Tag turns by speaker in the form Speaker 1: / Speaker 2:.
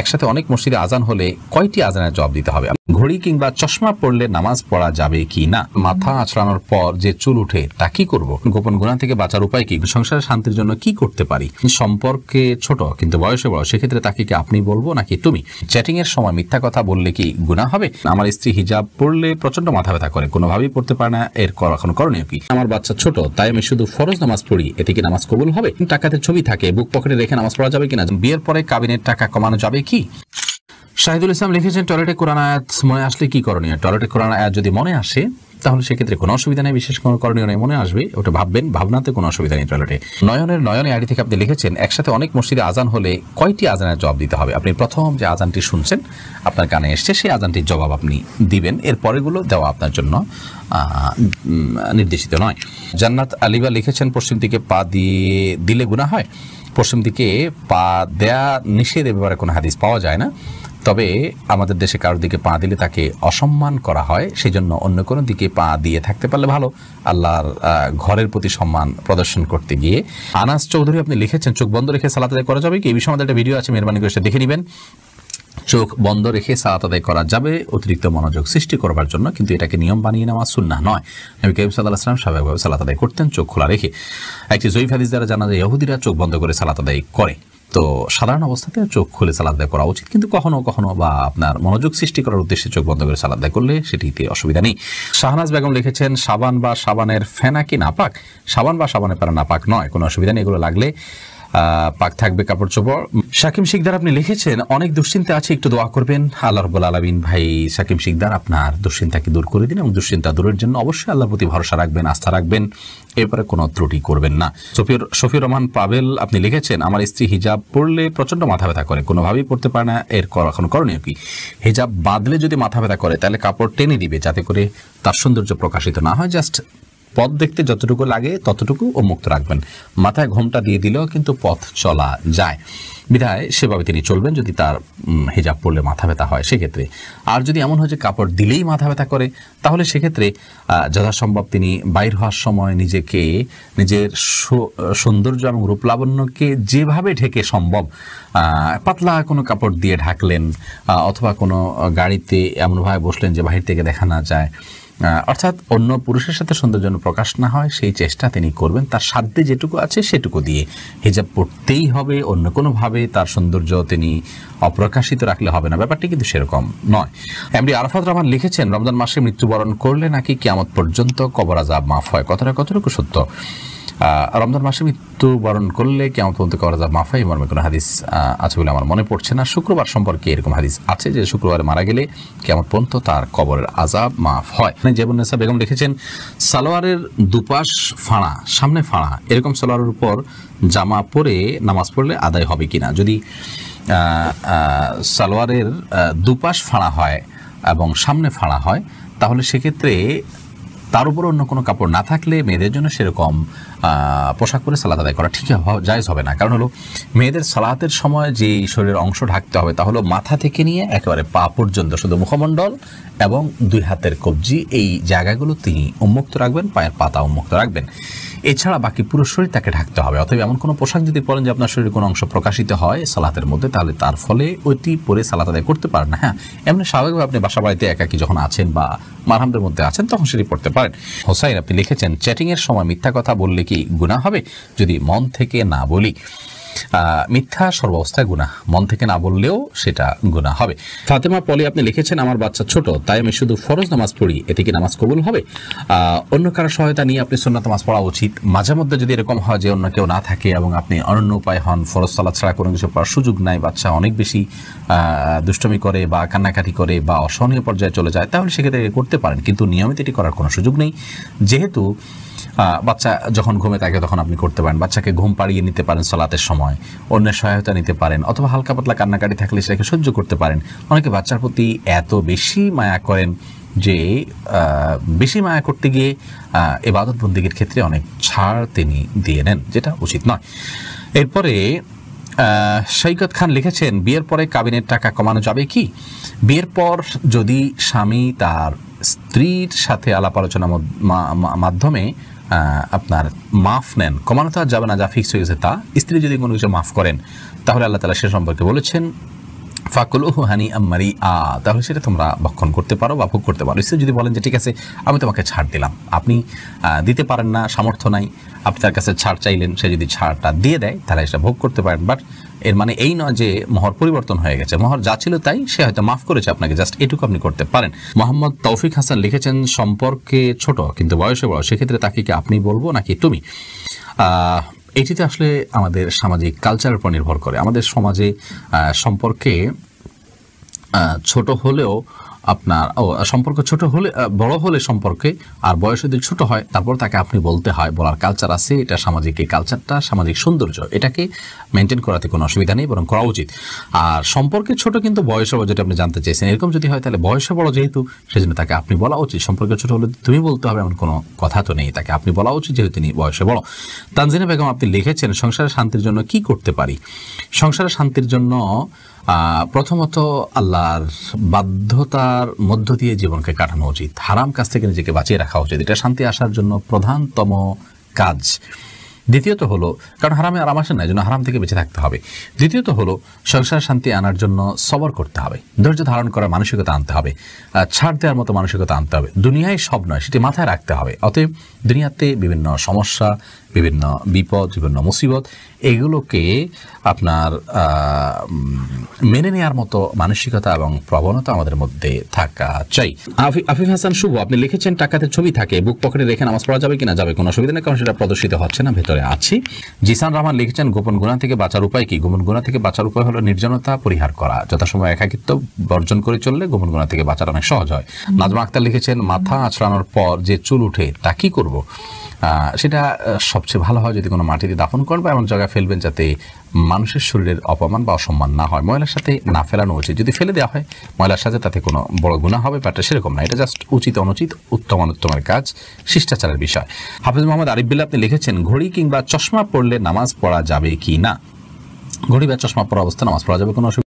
Speaker 1: একসাথে অনেক মসজিদে আজান হলে কয়টি আজানের জবাব দিতে হবে? ঘড়ি কিংবা চশমা পড়লে নামাজ পড়া যাবে কি না? মাথা আছড়ানোর পর যে চুল উঠে, তা কি করব? গোপন গুণা থেকে বাঁচার উপায় কি? সংসারের শান্তির জন্য কি করতে পারি? সম্পর্কে ছোট, কিন্তু বয়সে বড়, সেক্ষেত্রে তাকে কি আপনি বলব নাকি তুমি? চ্যাটিং এর সময় মিথ্যা কথা বললে কি গুণা হবে? আমার স্ত্রী হিজাব পড়লে প্রচণ্ড মাথা ব্যথা করে, কোনোভাবেই পড়তে পারে না, এর এখন করণীয় কি? আমার বাচ্চা ছোট, তাই আমি শুধু ফরজ নামাজ পড়ি, এতে কি নামাজ কবুল হবে? টাকাতে ছবি থাকে, বুক পকেটে রেখে নামাজ পড়া যাবে কিনা? বিয়ের পরে কাবিনের টাকা কমানো যাবে কি? শাহিদুল ইসলাম লিখেছেন, টয়লেটে কোরআন আয়াত মনে আসলে কি করণীয়? টয়লেটে কোরআন আয়াত যদি মনে আসে তাহলে সেক্ষেত্রে কোনো অসুবিধা নেই, বিশেষ কোনো করণীয় নেই, মনে আসবে ওটা ভাববেন, ভাবনাতে কোনো অসুবিধা নেই টয়লেটে নয়নের নয়নে আইডি থেকে আপনি লিখেছেন, একসাথে অনেক মসজিদে আজান হলে কয়টি আজানের জবাব দিতে হবে? আপনি প্রথম যে আজানটি শুনছেন, আপনার কানে এসছে, সেই আজানটির জবাব আপনি দিবেন। এর পরেগুলো দেওয়া আপনার জন্য নির্দেশিত নয়। জান্নাত আলিবা লিখেছেন, পশ্চিম দিকে পা দিয়ে দিলে গুণা হয়। পশ্চিম দিকে পা দেয়া নিষেধ এ ব্যাপারে কোনো হাদিস পাওয়া যায় না। তবে আমাদের দেশে কারোর দিকে পা দিলে তাকে অসম্মান করা হয় সেই জন্য অন্য কোনো দিকে পা দিয়ে থাকতে পারলে ভালো। আল্লাহর ঘরের প্রতি সম্মান প্রদর্শন করতে গিয়ে। আনাস চৌধুরী আপনি লিখেছেন, চোখ বন্ধ রেখে সালাত আদায় করা যাবে কি? এই বিষয়ে আমাদের একটা ভিডিও আছে, মেহরবানি করে দেখে নেবেন। চোখ বন্ধ রেখে সালাত আদায় করা যাবে অতিরিক্ত মনোযোগ সৃষ্টি করবার জন্য, কিন্তু এটাকে নিয়ম বানিয়ে নেওয়া সুন্না নয়। নবী করিম সাল্লাহ সাল্লাম স্বাভাবিকভাবে সালাত আদায় করতেন, চোখ খোলা রেখে। একটি জয়ীফ হাদিস দ্বারা জানা যায়, ইহুদিরা চোখ বন্ধ করে সালাত আদায় করে। তো সাধারণ অবস্থাতে চোখ খুলে সালাদ করা উচিত। কিন্তু কখনো কখনো বা আপনার মনোযোগ সৃষ্টি করার উদ্দেশ্যে চোখ বন্ধ করে সালাদ করলে সেটিতে অসুবিধা নেই। শাহনাজ বেগম লিখেছেন, সাবান বা সাবানের ফেনা কি নাপাক? সাবান বা সাবানের প্যারা নাপাক নয়, কোনো অসুবিধা নেই। এগুলো লাগলে পাক থাকবে কাপড় চোপড়। সাকিম শিকদার, আপনি লিখেছেন, অনেক দুশ্চিন্তা আছে, একটু দোয়া করবেন। আল্লাহ রব্বুল আলমিন ভাই সাকিম শিকদার, আপনার দুশ্চিন্তাকে দূর করে দিন এবং দুশ্চিন্তা দূরের জন্য অবশ্যই আল্লাহর প্রতি ভরসা রাখবেন, আস্থা রাখবেন। এরপরে কোনো ত্রুটি করবেন না। সফির শফির রহমান পাবেল, আপনি লিখেছেন, আমার স্ত্রী হিজাব পড়লে প্রচণ্ড মাথা ব্যথা করে, কোনোভাবেই পড়তে পারে না, এর এখন করণীয় কি? হিজাব বাঁধলে যদি মাথা ব্যথা করে, তাহলে কাপড় টেনে দিবে, যাতে করে তার সৌন্দর্য প্রকাশিত না হয়, জাস্ট পথ দেখতে যতটুকু লাগে ততটুকু ও মুক্ত রাখবেন। মাথায় ঘোমটা দিয়ে দিলেও কিন্তু পথ চলা যায়। বিধায় সেভাবে তিনি চলবেন যদি তার হিজাব পড়লে মাথা ব্যথা হয়, সেক্ষেত্রে। আর যদি এমন হয় যে কাপড় দিলেই মাথা ব্যথা করে, তাহলে সেক্ষেত্রে যথাসম্ভব তিনি বাইর হওয়ার সময় নিজেকে, নিজের সৌন্দর্য এবং রূপলাবণ্যকে যেভাবে ঢেকে সম্ভব পাতলা কোনো কাপড় দিয়ে ঢাকলেন অথবা কোনো গাড়িতে এমনভাবে বসলেন যে বাহির থেকে দেখা না যায়। অর্থাৎ অন্য পুরুষের সাথে সৌন্দর্য প্রকাশ না হয়, সেই চেষ্টা তিনি করবেন। তার সাধ্যে যেটুকু আছে সেটুকু দিয়ে হিজাব পড়তেই হবে। অন্য কোনোভাবে তার সৌন্দর্য তিনি অপ্রকাশিত রাখলে হবে না। ব্যাপারটি কিন্তু সেরকম নয়। এমডি আরফাত রহমান লিখেছেন, রমজান মাসে মৃত্যুবরণ করলে নাকি কিয়ামত পর্যন্ত কবর মাফ হয়। কতটা কতটুকু সত্য? রমজান মাসে মৃত্যুবরণ করলে কেমন পর্যন্ত করা যায় মাফাই মর্মে কোনো হাদিস আছে বলে আমার মনে পড়ছে না। শুক্রবার সম্পর্কে এরকম হাদিস আছে যে শুক্রবারে মারা গেলে কেমন পর্যন্ত তার কবরের আজাব মাফ হয়। জেবুন্নেসা বেগম লিখেছেন, সালোয়ারের দুপাশ ফাঁড়া, সামনে ফাঁড়া, এরকম সালোয়ারের উপর জামা পরে নামাজ পড়লে আদায় হবে কিনা? যদি সালোয়ারের দুপাশ ফাঁড়া হয় এবং সামনে ফাঁড়া হয়, তাহলে সেক্ষেত্রে তার উপর অন্য কোনো কাপড় না থাকলে মেয়েদের জন্য সেরকম পোশাক পরে সালাদ আদায় করা ঠিক জায়জ হবে না। কারণ হলো, মেয়েদের সালাতের সময় যে শরীরের অংশ ঢাকতে হবে তা হলো মাথা থেকে নিয়ে একেবারে পা পর্যন্ত, শুধু মুখমণ্ডল এবং দুই হাতের কবজি, এই জায়গাগুলো তিনি উন্মুক্ত রাখবেন, পায়ের পাতা উন্মুক্ত রাখবেন। এছাড়া বাকি পুরো শরীর তাকে ঢাকতে হবে। অথবা এমন কোনো পোশাক যদি পরেন যে আপনার শরীরের কোনো অংশ প্রকাশিত হয় সালাতের মধ্যে, তাহলে তার ফলে ওইটি পরে সালাত আদায় করতে পারেন না। হ্যাঁ এমনি স্বাভাবিকভাবে আপনি বাসা বাড়িতে একাকি যখন আছেন বা মারহামদের মধ্যে আছেন, তখন সেটি পড়তে পারেন। হোসাইন, আপনি লিখেছেন, চ্যাটিংয়ের সময় মিথ্যা কথা বললে কি গুণা হবে? যদি মন থেকে না বলি। মিথ্যা সর্বাবস্থায় গুণা মন থেকে না বললেও সেটা গুণা হবে। ফাতেমা পলি, আপনি লিখেছেন, আমার বাচ্চা ছোট, তাই আমি শুধু ফরজ নামাজ পড়ি, এতে কি নামাজ কবুল হবে? অন্য কারও সহায়তা নিয়ে আপনি সুন্নাত নামাজ পড়া উচিত। মাঝে মধ্যে যদি এরকম হয় যে অন্য কেউ না থাকে এবং আপনি অনন্য উপায় হন, ফরজ সালাদ ছাড়া কোনো কিছু পড়ার সুযোগ নাই, বাচ্চা অনেক বেশি দুষ্টমি করে বা কান্নাকাটি করে বা অসহনীয় পর্যায়ে চলে যায়, তাহলে সেক্ষেত্রে করতে পারেন। কিন্তু নিয়মিত এটি করার কোনো সুযোগ নেই। যেহেতু বাচ্চা যখন ঘুমে থাকে তখন আপনি করতে পারেন। বাচ্চাকে ঘুম পাড়িয়ে নিতে পারেন সালাতের সময়। অন্যের সহায়তা নিতে পারেন অথবা হালকা পাতলা কান্নাকাটি থাকলে সেটাকে সহ্য করতে পারেন। অনেকে বাচ্চার প্রতি এত বেশি মায়া করেন যে বেশি মায়া করতে গিয়ে এবাদত বন্দীগীর ক্ষেত্রে অনেক ছাড় তিনি দিয়ে নেন, যেটা উচিত নয়। এরপরে সৈকত খান লিখেছেন, বিয়ের পরে কাবিনের টাকা কমানো যাবে কি? বিয়ের পর যদি স্বামী তার স্ত্রীর সাথে আলাপ মা- মাধ্যমে আপনার মাফ নেন। কমানো তো আর যাবে না, যা ফিক্স হয়ে গেছে তা। স্ত্রী যদি কোনো কিছু মাফ করেন, তাহলে আল্লাহ তালা সে সম্পর্কে বলেছেন, ফাকুলুহু হানি আম্মারি আ তাহলে সেটা তোমরা ভক্ষণ করতে পারো বা ভোগ করতে পারো। স্ত্রী যদি বলেন যে, ঠিক আছে, আমি তোমাকে ছাড় দিলাম। আপনি দিতে পারেন না, সামর্থ্য নাই। আপনি তার কাছে ছাড় চাইলেন, সে যদি ছাড়টা দিয়ে দেয়, তাহলে সেটা ভোগ করতে পারেন। বাট এর মানে এই নয় যে মহর পরিবর্তন হয়ে গেছে। মহর যা ছিল তাই সে হয়তো মাফ করেছে আপনাকে, জাস্ট এটুকু আপনি করতে পারেন। মোহাম্মদ তৌফিক হাসান লিখেছেন, সম্পর্কে ছোট কিন্তু বয়সে বড়, সেক্ষেত্রে তাকে কি আপনি বলব নাকি তুমি? এটিতে আসলে আমাদের সামাজিক কালচারের উপর নির্ভর করে। আমাদের সমাজে সম্পর্কে ছোট হলেও আপনার, ও, সম্পর্ক ছোট হলে বড় হলে সম্পর্কে, আর বয়স যদি ছোট হয়, তারপর তাকে আপনি বলতে হয়, বলার কালচার আছে, এটা সামাজিক এই কালচারটা সামাজিক সৌন্দর্য, এটাকে মেনটেন করাতে কোনো অসুবিধা নেই, বরং করা উচিত। আর সম্পর্কে ছোট কিন্তু বয়সে বড়, যেটা আপনি জানতে চেয়েছেন এরকম যদি হয়, তাহলে বয়সে বড় যেহেতু, সেজন্য তাকে আপনি বলা উচিত। সম্পর্কে ছোট হলে তুমি বলতে হবে, এমন কোনো কথা তো নেই, তাকে আপনি বলা উচিত যেহেতু তিনি বয়সে বড়। তানজিনা বেগম, আপনি লিখেছেন সংসারের শান্তির জন্য কি করতে পারি? সংসারের শান্তির জন্য প্রথমত আল্লাহর বাধ্যতার মধ্য দিয়ে জীবনকে কাটানো উচিত। হারাম কাজ থেকে নিজেকে বাঁচিয়ে রাখা উচিত। এটা শান্তি আসার জন্য প্রধানতম কাজ। দ্বিতীয়ত হলো, কারণ হারামে আরাম আসে না জন্য হারাম থেকে বেঁচে থাকতে হবে। দ্বিতীয়ত হলো, সংসার শান্তি আনার জন্য সবর করতে হবে। ধৈর্য ধারণ করার মানসিকতা আনতে হবে। ছাড় দেওয়ার মতো মানসিকতা আনতে হবে। দুনিয়ায় সব নয়, সেটি মাথায় রাখতে হবে। অতএব দুনিয়াতে বিভিন্ন সমস্যা বিভিন্ন বিপদ বিভিন্ন মুসিবত এগুলোকে আপনার মেনে নেওয়ার মতো মানসিকতা এবং প্রবণতা আমাদের মধ্যে থাকা চাই। আফিফ হাসান শুভ। আপনি লিখেছেন টাকাতে ছবি থাকে বুক পকেটে রেখে নামাজ পড়া যাবে কিনা? যাবে কোনো অসুবিধা নেই কারণ সেটা প্রদর্শিত হচ্ছে না ভেতরে আছি। জিসান রহমান লিখেছেন গোপন গুণা থেকে বাঁচার উপায় কি? গোপন গুণা থেকে বাঁচার উপায় হলো নির্জনতা পরিহার করা। যথাসময় একাকিত্ব বর্জন করে চললে গোপন গুণা থেকে বাঁচার অনেক সহজ হয়। নাজমা আক্তার লিখেছেন মাথা আঁচড়ানোর পর যে চুল উঠে তা কি করব? সেটা সবচেয়ে ভালো হয় যদি কোনো মাটিতে দাফন করেন বা এমন জায়গায় ফেলবেন যাতে মানুষের শরীরের অপমান বা অসম্মান না হয়। ময়লার সাথে না ফেলানো উচিত। যদি ফেলে দেওয়া হয়, ময়লার সাথে তাতে কোনো বড় গুণা হবে ব্যাপারটা সেরকম না। এটা জাস্ট উচিত, অনুচিত, উত্তম, অনুত্তমের কাজ, শিষ্টাচারের বিষয়। হাফিজ মোহাম্মদ আরিফ বিল্লাহ, আপনি লিখেছেন, ঘড়ি কিংবা চশমা পড়লে নামাজ পড়া যাবে কি না? ঘড়ি বা চশমা পড়া অবস্থা নামাজ পড়া যাবে, কোনো অসুবিধা